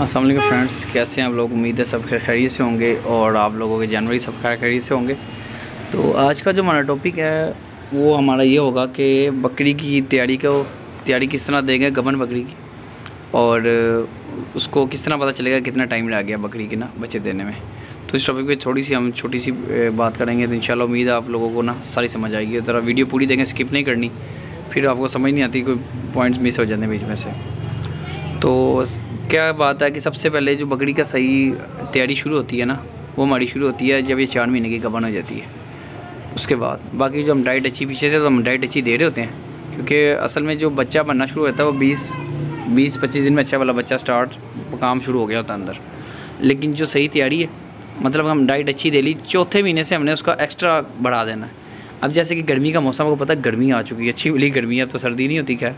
असल फ्रेंड्स, कैसे हैं आप लोग? उम्मीद है सब खैरियत से होंगे और आप लोगों के जनवरी सब खैरियत से होंगे। तो आज का जो हमारा टॉपिक है, वो हमारा ये होगा कि बकरी की तैयारी को, तैयारी किस तरह देंगे गबन बकरी की? और उसको किस तरह पता चलेगा कितना टाइम लग गया बकरी के ना, बच्चे देने में? तो इस टॉपिक पे थोड़ी सी हम छोटी सी बात करेंगे तो इंशाल्लाह उम्मीद है आप लोगों को ना सारी समझ आएगी। ज़रा वीडियो पूरी देंगे स्किप नहीं करनी। फिर आपको समझ नहीं आती, कोई पॉइंट्स मिस हो जाते हैं बीच में से। तो क्या बात है कि सबसे पहले जो बकरी का सही तैयारी शुरू होती है ना, वो हमारी शुरू होती है जब ये चार महीने की गबन हो जाती है। उसके बाद, बाकी जो हम डाइट अच्छी, पीछे से तो हम डाइट अच्छी दे रहे होते हैं, क्योंकि असल में जो बच्चा बनना शुरू होता है वो बीस बीस, पच्चीस दिन में अच्छा वाला बच्चा स्टार्ट काम शुरू हो गया होता है अंदर। लेकिन जो सही तैयारी है मतलब हम डाइट अच्छी दे ली, चौथे महीने से हमने उसका एक्स्ट्रा बढ़ा देना अब जैसे कि गर्मी का मौसम, आपको पता गर्मी आ चुकी है, अच्छी वाली गर्मी है, अब तो सर्दी नहीं होती क्या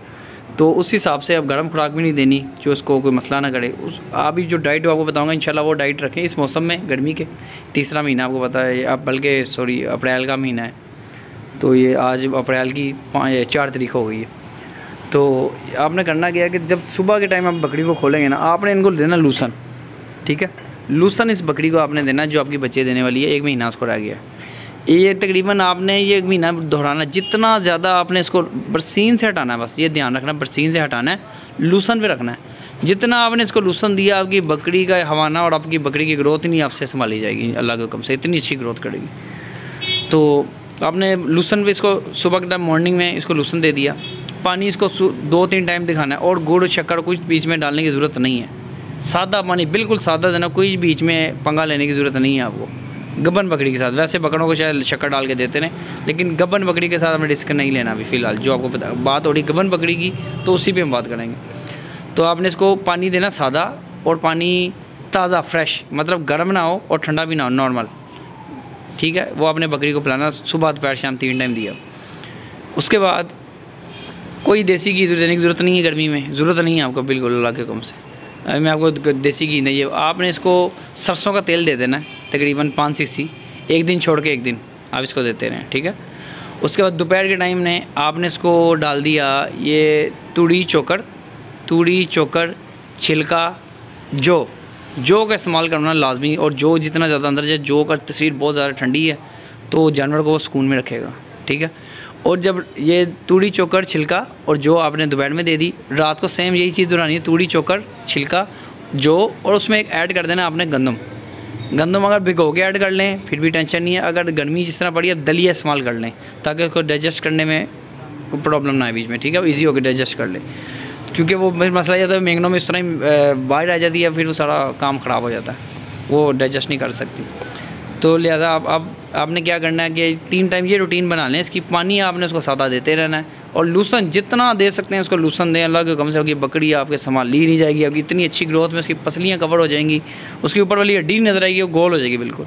तो उस हिसाब से अब गर्म खुराक भी नहीं देनी जो उसको कोई मसला ना करे। उस अभी जो डाइट आपको बताऊँगा, इंशाल्लाह वो डाइट रखें इस मौसम में, गर्मी के। तीसरा महीना आपको पता है, अब बल्कि सॉरी अप्रैल का महीना है। तो ये आज अप्रैल की चार तारीख हो गई है। तो आपने करना क्या है कि जब सुबह के टाइम आप बकरी को खोलेंगे ना, आपने इनको देना लूसन, ठीक है? लूसन इस बकरी को आपने देना जो आपकी बच्चे देने वाली है, एक महीना उसको रह गया ये तकरीबन आपने ये महीना दोहराना जितना ज़्यादा आपने इसको बरसीन से हटाना है, बस ये ध्यान रखना बरसीन से हटाना है, लूसन पे रखना है। जितना आपने इसको लूसन दिया, आपकी बकरी का हवाना और आपकी बकरी की ग्रोथ नहीं आपसे संभाली जाएगी, अल्लाह के हुक्म से, इतनी अच्छी ग्रोथ करेगी। तो आपने लूसन पे इसको सुबह के टाइम मॉर्निंग में इसको लूसन दे दिया। पानी इसको दो तीन टाइम दिखाना है और गुड़, शक्कर कुछ बीच में डालने की ज़रूरत नहीं है। सादा पानी, बिल्कुल सादा देना कोई बीच में पंगा लेने की ज़रूरत नहीं है आपको। गबन बकरी के साथ। वैसे बकरों को शायद शक्कर डाल के देते हैं लेकिन गबन बकरी के साथ हमें रिस्क नहीं लेना अभी फ़िलहाल। जो आपको पता, बात हो रही गबन बकरी की तो उसी पे हम बात करेंगे। तो आपने इसको पानी देना सादा और पानी ताज़ा फ्रेश मतलब गर्म ना हो और ठंडा भी ना हो नॉर्मल ठीक है? वो आपने बकरी को पिलाना, सुबह, दोपहर, शाम तीन टाइम दिया। उसके बाद कोई देसी घी देने की ज़रूरत नहीं है गर्मी में। ज़रूरत नहीं है आपको बिल्कुल, अल्लाह के कम से। मैं आपको देसी घी नहीं है आपने इसको सरसों का तेल दे देना है। तकरीबन पाँच सी एक दिन छोड़ के एक दिन। आप इसको देते रहें, ठीक है? उसके बाद दोपहर के टाइम ने आपने इसको डाल दिया, ये तूड़ी चोकर तूड़ी चोकर, छिलका, जो जो का इस्तेमाल करना लाजमी, और जो जितना ज़्यादा अंदर जाए, जो का तस्वीर बहुत ज़्यादा ठंडी है तो जानवर को वो सुकून में रखेगा, ठीक है? और जब ये तूड़ी चोकर, छिलका, और जो आपने दोपहर में दे दी, रात को सेम यही चीज़ दोहरानी है, तूड़ी चोकर, छिलका, जो, और उसमें एक ऐड कर देना आपने गंदम। गंदम अगर भिगो के ऐड कर लें, फिर भी टेंशन नहीं है। अगर गर्मी जिस तरह पड़ी है दलिया इस्तेमाल कर लें, ताकि उसको डाइजेस्ट करने में कोई प्रॉब्लम ना आए बीच में, ठीक है? ईजी होकर डाइजेस्ट कर लें। क्योंकि वो मसला होता है मैंगनों में इस तरह बाहर आ जाती है, फिर वो सारा काम ख़राब हो जाता है। वो डाइजेस्ट नहीं कर सकती। तो लिहाजा आप आप, आपने क्या करना है कि तीन टाइम ये रूटीन बना लें, इसकी पानी आपने उसको सादा देते रहना है। और लूसन जितना दे सकते हैं उसको लूसन दें के कम से होगी बकरी आपके संभाल ली नहीं जाएगी। आपकी इतनी अच्छी ग्रोथ में उसकी पसलियाँ कवर हो जाएँगी, उसके ऊपर वाली हड्डी नज़र आएगी, वो गोल हो जाएगी बिल्कुल।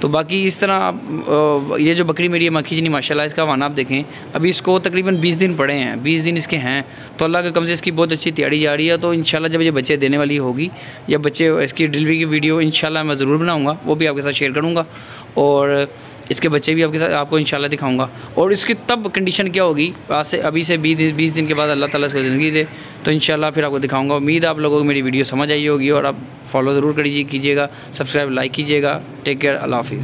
तो बाकी इस तरह आप ये जो बकरी मेरी है, मक्खी जनी माशाल्लाह, इसका वाना आप देखें, अभी इसको तकरीबन 20 दिन पड़े हैं 20 दिन इसके हैं तो अल्लाह के कम से इसकी बहुत अच्छी तैयारी जा रही है तो इन जब ये बच्चे देने वाली होगी, या बच्चे इसकी डिलीवरी की वीडियो इन मैं ज़रूर बनाऊँगा, वो भी आपके साथ शेयर करूँगा, और इसके बच्चे भी आपके साथ, आपको इंशाल्लाह दिखाऊँगा। और इसकी तब कंडीशन क्या होगी? आज से, अभी से बीस बीस दिन के बाद अल्लाह ताला इसको ज़िंदगी दे तो इंशाल्लाह फिर आपको दिखाऊँगा। उम्मीद आप लोगों को मेरी वीडियो समझ आई होगी और आप फॉलो ज़रूर करिए, कीजिएगा सब्सक्राइब लाइक कीजिएगा। टेक केयर अल्लाह हाफिज़